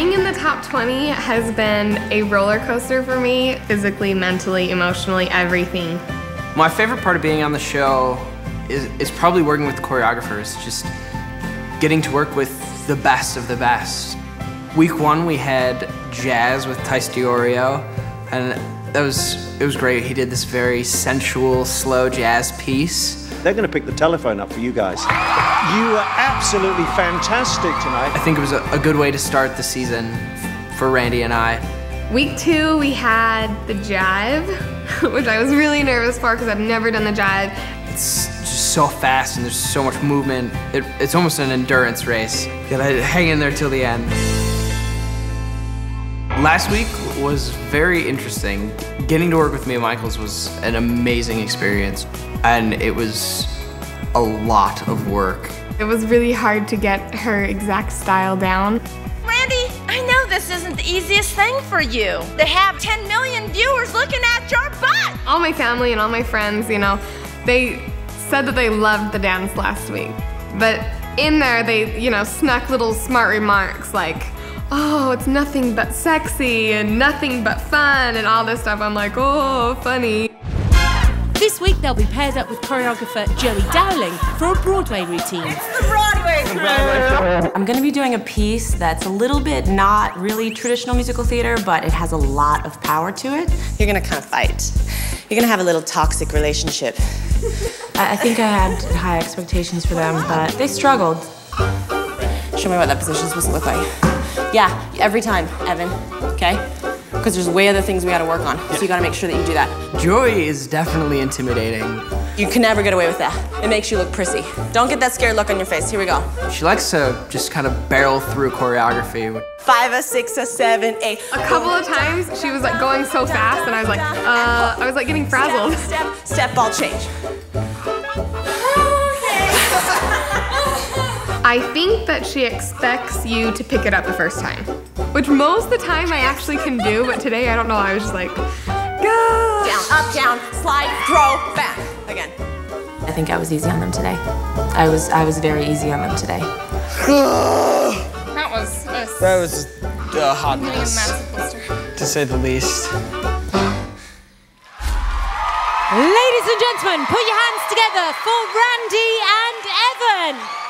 Being in the top 20 has been a roller coaster for me, physically, mentally, emotionally, everything. My favorite part of being on the show is, is probably working with the choreographers, just getting to work with the best of the best. Week one, we had jazz with Tyce Diorio, and that was, it was great. He did this very sensual, slow jazz piece. They're going to pick the telephone up for you guys. You were absolutely fantastic tonight. I think it was a, a good way to start the season for Randi and I. Week two, we had the jive, which I was really nervous for because I've never done the jive. It's just so fast and there's so much movement. It, it's almost an endurance race. You gotta hang in there till the end. Last week was very interesting. Getting to work with Mia Michaels was an amazing experience, and it was a lot of work. It was really hard to get her exact style down. Randi, I know this isn't the easiest thing for you. To have 10 million viewers looking at your butt. All my family and all my friends, you know, they said that they loved the dance last week. But in there, they, you know, snuck little smart remarks like, oh, it's nothing but sexy and nothing but fun and all this stuff. I'm like, oh, funny. This week they'll be paired up with choreographer Joey Dowling for a Broadway routine. It's the Broadway crew. I'm going to be doing a piece that's a little bit not really traditional musical theater, but it has a lot of power to it. You're gonna kind of fight. You're gonna have a little toxic relationship. I, I think I had high expectations for them, but they struggled. Show me what that position's supposed to look like. Yeah, every time, Evan, okay? Because there's way other things we gotta work on. So you gotta make sure that you do that. Joy is definitely intimidating. You can never get away with that. It makes you look prissy. Don't get that scared look on your face. Here we go. She likes to just kind of barrel through choreography. Five, a six, a seven, eight. A couple of times she was like going so fast and I was like, uh, I was like getting frazzled. Step, step, step ball change. I think that she expects you to pick it up the first time, which most of the time I actually can do, but today I don't know. I was just like, go. Down, up, down, slide, throw, back. Again. I think I was easy on them today. I was I was very easy on them today. That was a That was a hot mess, to say the least. Ladies and gentlemen, put your hands together for Randi and Evan.